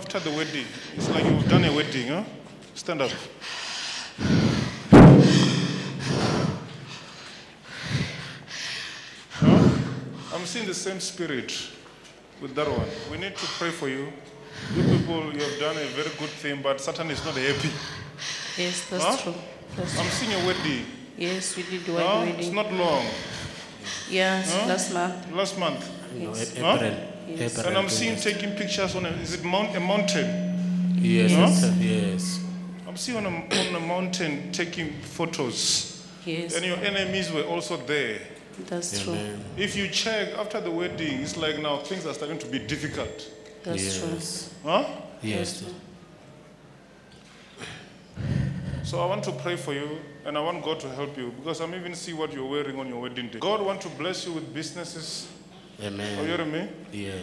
after the wedding, it's like you've done a wedding, huh? Stand up. Huh? I'm seeing the same spirit with that one. We need to pray for you. You people, you have done a very good thing, but Satan is not happy. Yes, that's Huh? true. That's I'm seeing a wedding. Yes, we did one Huh? wedding. It's not long. yes, Huh? last month. Last month. No, Yes. A- Huh? April. Yes. And I'm seeing taking pictures on a, is it mount, a mountain? Yes, Huh? it's a- yes. I'm seeing on a, on a mountain taking photos. Yes, And your enemies were also there. that's true. Amen. If you check after the wedding, it's like now things are starting to be difficult. That's true. Yes. Huh? Yes. So I want to pray for you and I want God to help you because I'm even see what you're wearing on your wedding day. God want to bless you with businesses. Are oh, you Amen. hearing me?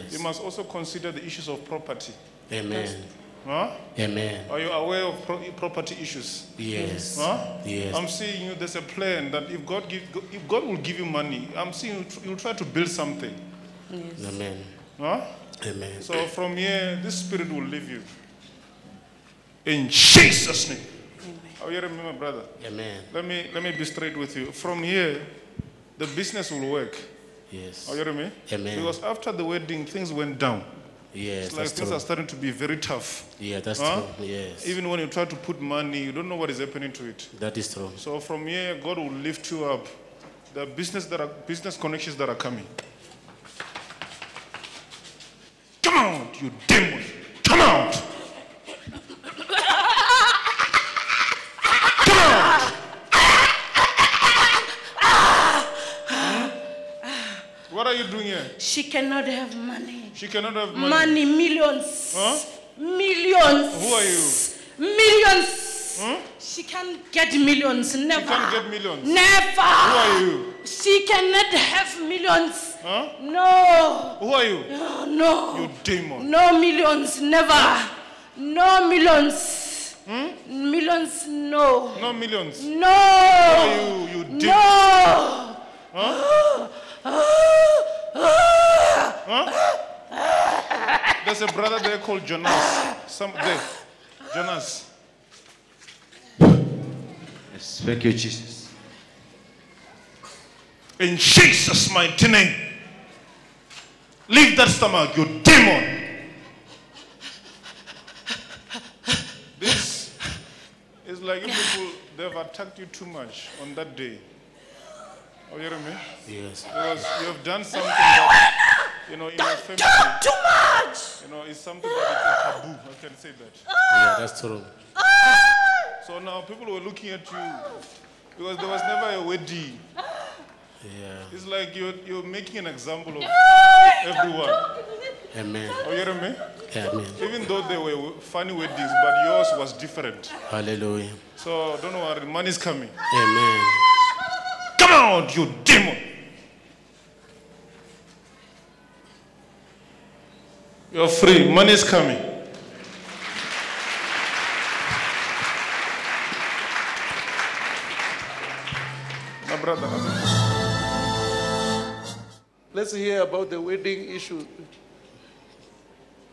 You must also consider the issues of property. Amen. Huh? Amen. Are you aware of pro- property issues? Yes. Huh? Yes. I'm seeing you. There's a plan that if God give, if God will give you money, I'm seeing you tr- you'll try to build something. Yes. Amen. Huh? Amen. So from here, this spirit will leave you. In Jesus' name. Are you hearing me, my brother? Amen. Let me let me be straight with you. From here, the business will work. Yes. Are you hearing me? Amen. Because after the wedding, things went down. Yes, It's like things true. are starting to be very tough. Yeah, that's Huh? true. Yes. Even when you try to put money, you don't know what is happening to it. That is true. So from here, God will lift you up. There are business that are business connections that are coming. Come out, you demon! Come out! What are you doing here? She cannot have money. She cannot have money. Money, millions. Huh? Millions. Who are you? Millions. Huh? She can't get millions. Never. You can't get millions. Never. Who are you? She cannot have millions. Huh? No. Who are you? Oh, no. You demon. No millions. Never. No millions. Hmm? Millions, no. No millions. No. Who are you? You demon. No. There's a brother there called Jonas. Some there. Jonas. Yes, thank you, Jesus. In Jesus' mighty name. Leave that stomach, you demon. This is like you people, they've attacked you too much on that day. Oh, you hear me? Yes. Because you have done something that, you know, in your family, Talk too much. you know, it's something that is a taboo. I can say that. Yeah, that's true. Ah! So now people were looking at you because there was never a wedding. Yeah. It's like you're, you're making an example of everyone. Amen. Oh, you hear me? Amen. Even though they were funny weddings, but yours was different. Hallelujah. So don't worry, money's coming. Amen. Come out, you demon! You're free, money's coming. My brother, Let's hear about the wedding issue.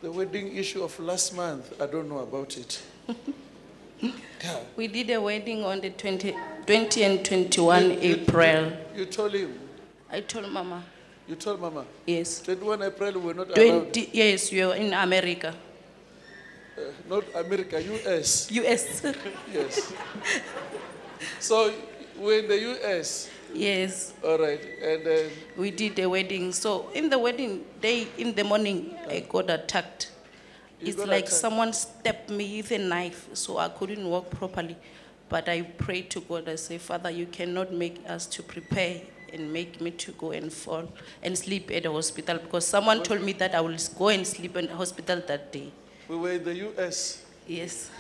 The wedding issue of last month. I don't know about it. Yeah. We did a wedding on the 20, 20 and 21 April. You told him. I told Mama, You told Mama. yes. 21 April we were not allowed. 20, yes, we were in America. Uh, not America, US. US. Yes. so we're in the US. yes. All right. And then We did a wedding. So in the wedding day, in the morning, I got attacked. You it's got like attacked? someone stabbed me with a knife, so I couldn't walk properly. But I prayed to God. I say, Father, you cannot make us to prepare and make me to go and fall and sleep at the hospital because someone told me that I will go and sleep in the hospital that day. we were in the US. Yes.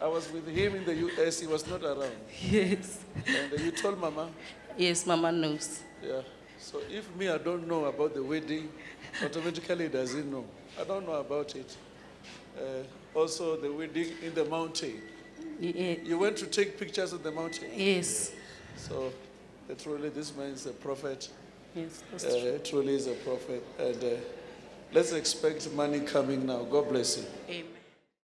I was with him in the US. He was not around. Yes. And you told Mama. Yes, Mama knows. Yeah. So if me, I don't know about the wedding, automatically does he know? I don't know about it. Uh, also, the wedding in the mountain. Ye- You went to take pictures of the mountain. Yes. So, truly, this man is a prophet. Yes, that's true. Uh, truly is a prophet. And uh, Let's expect money coming now. God bless you. Amen.